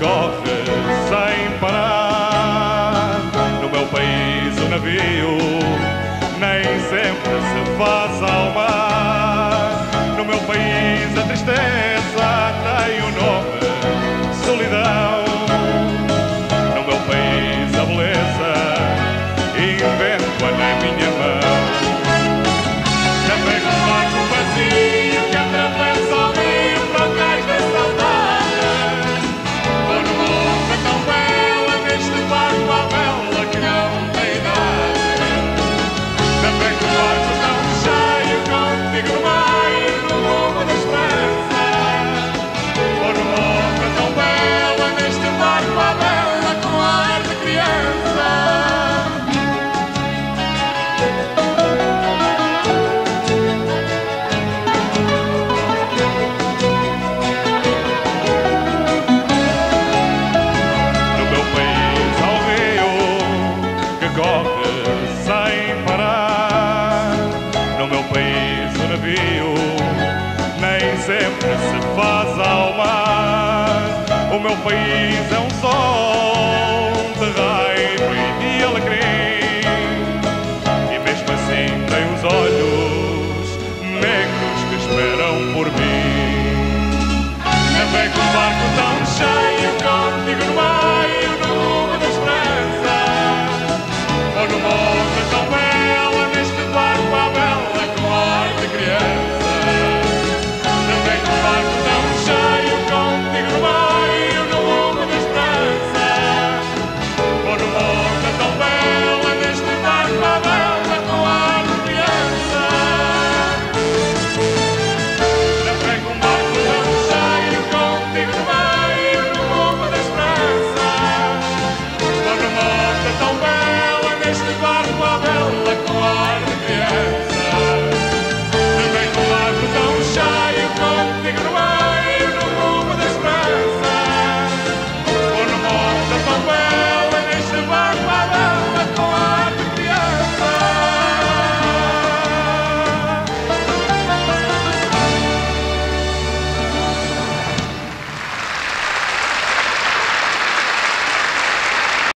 cofres sem parar. No meu país o navio nem sempre se faz ao mar. o meu país é um sol de raiva e de alegria. E mesmo assim tem os olhos negros que esperam por mim. É Navego o barco tá